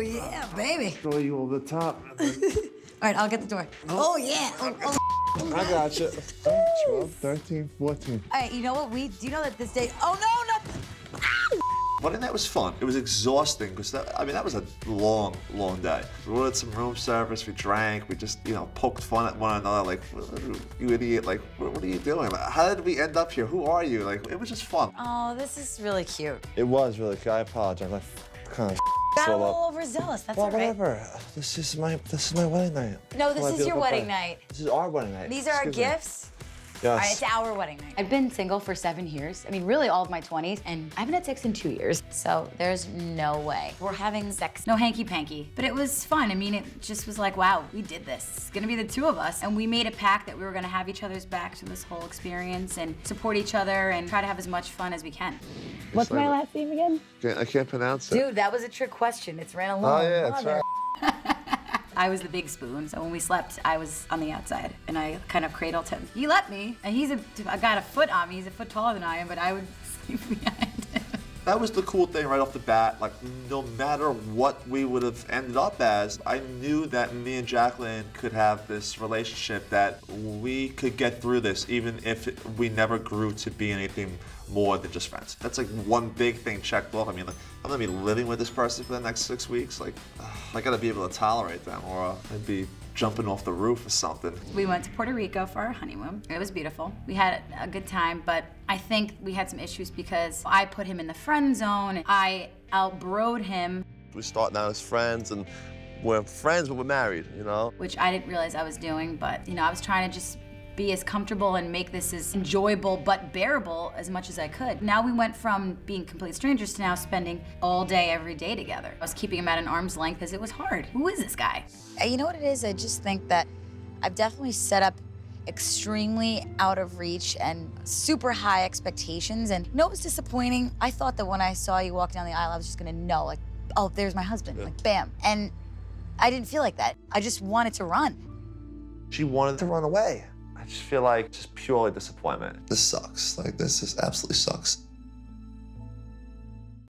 Oh, yeah, baby. Throw you over the top. All right, I'll get the door. Oh, oh yeah. Oh, oh. I got you. 12, 13, 14. All right, you know what? We do you know that this day. Oh no, no. Wedding night was fun. It was exhausting because I mean that was a long, long day. We ordered some room service. We drank. We just you know poked fun at one another. Like you idiot. Like what, what are you doing? Like, how did we end up here? Who are you? Like it was just fun. Oh, this is really cute. It was really cute. I apologize. I kind of Got a little overzealous. That's Well, all right. whatever. This is my this is my wedding night. No, this is your wedding night. This is our wedding night. These are our gifts. me. Gifts. All right, Yes. it's our wedding night. I've been single for seven years. I mean, really all of my 20s, and I haven't had sex in two years. So there's no way. We're having sex. No hanky panky. But it was fun. I mean, it just was like, wow, we did this. It's gonna be the two of us. And we made a pact that we were gonna have each other's backs through this whole experience and support each other and try to have as much fun as we can. What's my last name again? Can't- I can't pronounce it. Dude, that was a trick question. It's Ranellone. oh yeah, that's right. I was the big spoon, so when we slept, I was on the outside, and I kind of cradled him. He let me, and he's a, I got a foot on me. He's a foot taller than I am, but I would sleep behind. That was the cool thing right off the bat. Like, no matter what we would have ended up as, I knew that me and Jaclyn could have this relationship that we could get through this, even if we never grew to be anything more than just friends. That's like one big thing checked off. I mean, like, I'm gonna be living with this person for the next six weeks. Like, I gotta be able to tolerate them, or I'd be jumping off the roof or something. We went to Puerto Rico for our honeymoon. It was beautiful. We had a good time, but I think we had some issues because I put him in the friend zone. I outbrode him, We start out as friends and we're friends, but we're married. You know. which I didn't realize I was doing, but you know, I was trying to just be as comfortable and make this as enjoyable but bearable as much as I could. Now we went from being complete strangers to now spending all day every day together. I was keeping him at an arm's length because it was hard. Who is this guy? Uh, You know what it is? I just think that I've definitely set up extremely out of reach and super high expectations. And you know what was disappointing? I thought that when I saw you walk down the aisle, I was just gonna know, like, oh, there's my husband, like, bam. And I didn't feel like that. I just wanted to run. She wanted to run away. I just feel like just purely disappointment. This sucks. Like, this just absolutely sucks.